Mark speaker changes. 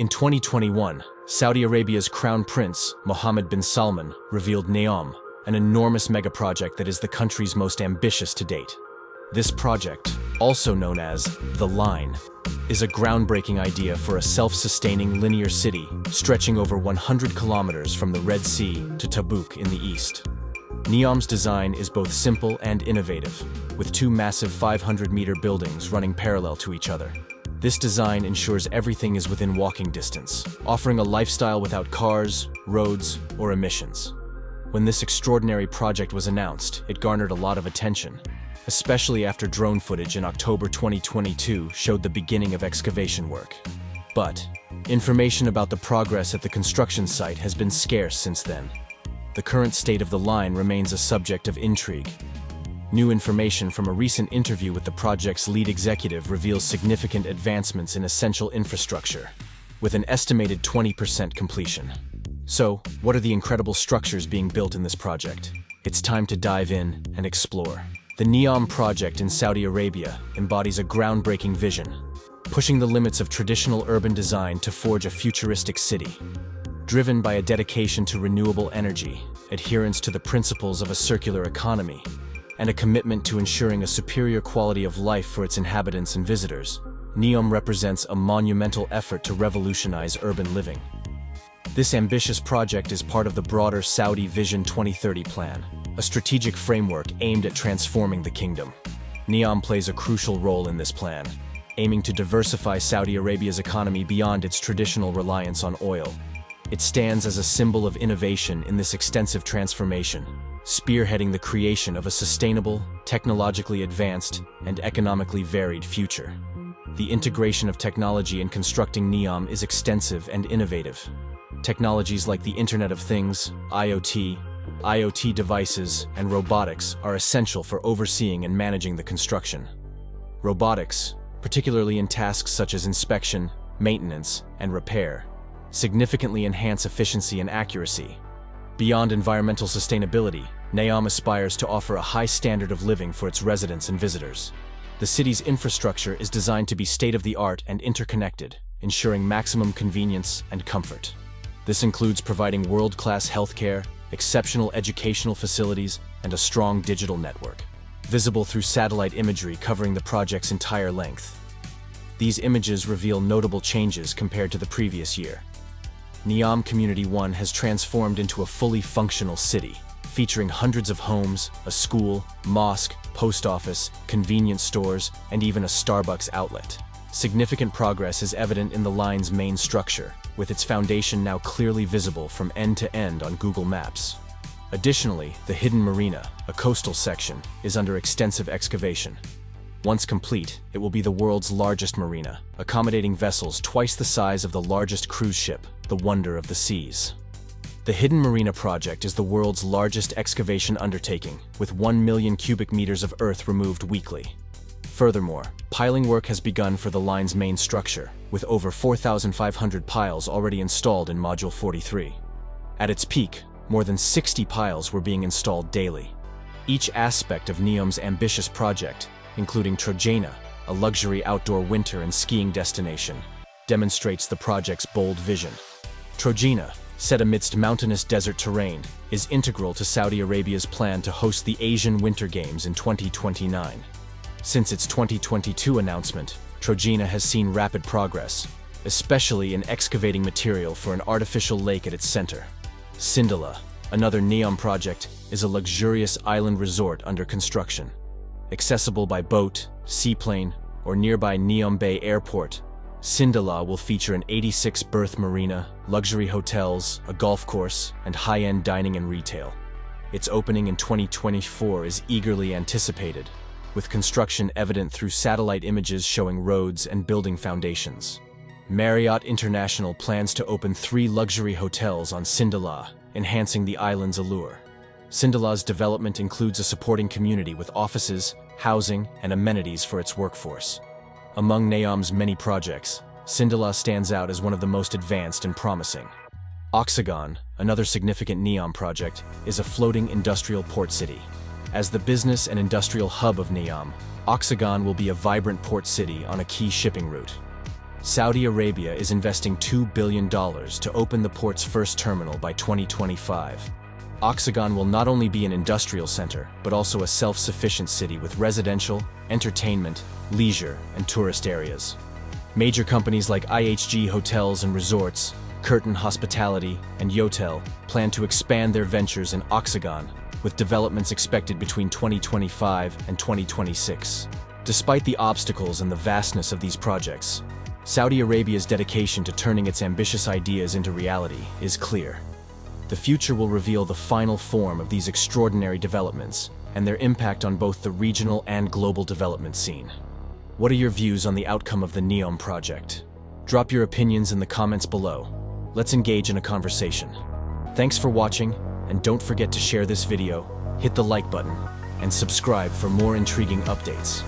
Speaker 1: In 2021, Saudi Arabia's crown prince, Mohammed bin Salman, revealed Neom, an enormous megaproject that is the country's most ambitious to date. This project, also known as The Line, is a groundbreaking idea for a self-sustaining linear city stretching over 100 kilometers from the Red Sea to Tabuk in the east. Neom's design is both simple and innovative, with two massive 500-meter buildings running parallel to each other. This design ensures everything is within walking distance, offering a lifestyle without cars, roads, or emissions. When this extraordinary project was announced, it garnered a lot of attention, especially after drone footage in October 2022 showed the beginning of excavation work. But, information about the progress at the construction site has been scarce since then. The current state of the line remains a subject of intrigue. New information from a recent interview with the project's lead executive reveals significant advancements in essential infrastructure, with an estimated 20% completion. So, what are the incredible structures being built in this project? It's time to dive in and explore. The NEOM project in Saudi Arabia embodies a groundbreaking vision, pushing the limits of traditional urban design to forge a futuristic city. Driven by a dedication to renewable energy, adherence to the principles of a circular economy, and a commitment to ensuring a superior quality of life for its inhabitants and visitors, NEOM represents a monumental effort to revolutionize urban living. This ambitious project is part of the broader Saudi Vision 2030 plan, a strategic framework aimed at transforming the kingdom. NEOM plays a crucial role in this plan, aiming to diversify Saudi Arabia's economy beyond its traditional reliance on oil. It stands as a symbol of innovation in this extensive transformation, spearheading the creation of a sustainable, technologically advanced, and economically varied future. The integration of technology in constructing NEOM is extensive and innovative. Technologies like the Internet of Things, IoT, IoT devices, and robotics are essential for overseeing and managing the construction. Robotics, particularly in tasks such as inspection, maintenance, and repair, significantly enhance efficiency and accuracy. Beyond environmental sustainability, Neom aspires to offer a high standard of living for its residents and visitors. The city's infrastructure is designed to be state-of-the-art and interconnected, ensuring maximum convenience and comfort. This includes providing world-class healthcare, exceptional educational facilities, and a strong digital network, visible through satellite imagery covering the project's entire length. These images reveal notable changes compared to the previous year. Neom Community 1 has transformed into a fully functional city, featuring hundreds of homes, a school, mosque, post office, convenience stores, and even a Starbucks outlet. Significant progress is evident in the line's main structure, with its foundation now clearly visible from end to end on Google Maps. Additionally, the Hidden Marina, a coastal section, is under extensive excavation. Once complete, it will be the world's largest marina, accommodating vessels twice the size of the largest cruise ship, the Wonder of the Seas. The Hidden Marina project is the world's largest excavation undertaking, with 1 million cubic meters of earth removed weekly. Furthermore, piling work has begun for the line's main structure, with over 4,500 piles already installed in Module 43. At its peak, more than 60 piles were being installed daily. Each aspect of NEOM's ambitious project, including Trojena, a luxury outdoor winter and skiing destination, demonstrates the project's bold vision. Trojena, set amidst mountainous desert terrain, is integral to Saudi Arabia's plan to host the Asian Winter Games in 2029. Since its 2022 announcement, Trojena has seen rapid progress, especially in excavating material for an artificial lake at its center. Sindalah, another NEOM project, is a luxurious island resort under construction. Accessible by boat, seaplane, or nearby Neom Bay Airport, Sindalah will feature an 86-berth marina, luxury hotels, a golf course, and high-end dining and retail. Its opening in 2024 is eagerly anticipated, with construction evident through satellite images showing roads and building foundations. Marriott International plans to open three luxury hotels on Sindalah, enhancing the island's allure. Sindalah's development includes a supporting community with offices, housing, and amenities for its workforce. Among NEOM's many projects, Sindalah stands out as one of the most advanced and promising. Oxagon, another significant NEOM project, is a floating industrial port city. As the business and industrial hub of Neom, Oxagon will be a vibrant port city on a key shipping route. Saudi Arabia is investing $2 billion to open the port's first terminal by 2025. Oxagon will not only be an industrial center, but also a self-sufficient city with residential, entertainment, leisure, and tourist areas. Major companies like IHG Hotels and Resorts, Kerten Hospitality, and Yotel plan to expand their ventures in Oxagon, with developments expected between 2025 and 2026. Despite the obstacles and the vastness of these projects, Saudi Arabia's dedication to turning its ambitious ideas into reality is clear. The future will reveal the final form of these extraordinary developments and their impact on both the regional and global development scene. What are your views on the outcome of the NEOM project? Drop your opinions in the comments below. Let's engage in a conversation. Thanks for watching, and don't forget to share this video, hit the like button, and subscribe for more intriguing updates.